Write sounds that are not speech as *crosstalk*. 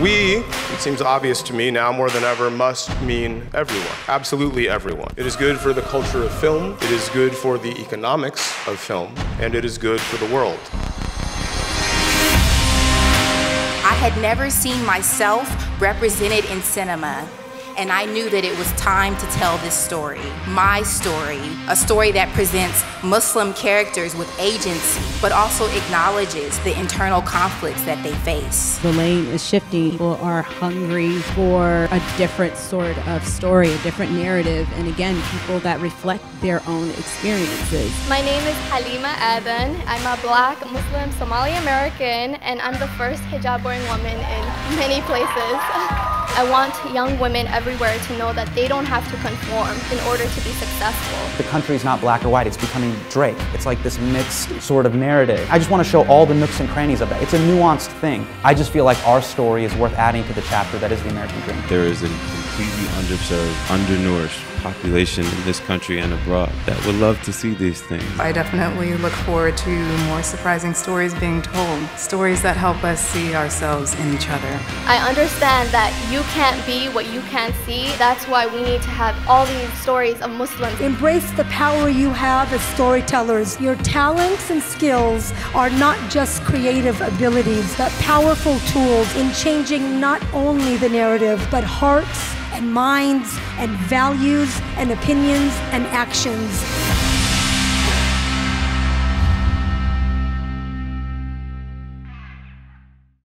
We, it seems obvious to me now more than ever, must mean everyone. Absolutely everyone. It is good for the culture of film, it is good for the economics of film, and it is good for the world. I had never seen myself represented in cinema and I knew that it was time to tell this story, my story, a story that presents Muslim characters with agency, but also acknowledges the internal conflicts that they face. The lane is shifting. People are hungry for a different sort of story, a different narrative, and again, people that reflect their own experiences. My name is Halima Aden. I'm a black Muslim Somali American, and I'm the first hijab wearing woman in many places. *laughs* I want young women everywhere to know that they don't have to conform in order to be successful. The country is not black or white, it's becoming Drake. It's like this mixed sort of narrative. I just want to show all the nooks and crannies of that. It's a nuanced thing. I just feel like our story is worth adding to the chapter that is the American dream. There is a completely underserved, undernourished population in this country and abroad that would love to see these things. I definitely look forward to more surprising stories being told, stories that help us see ourselves in each other. I understand that you can't be what you can't see. That's why we need to have all these stories of Muslims. Embrace the power you have as storytellers. Your talents and skills are not just creative abilities, but powerful tools in changing not only the narrative, but hearts and minds and values and opinions and actions.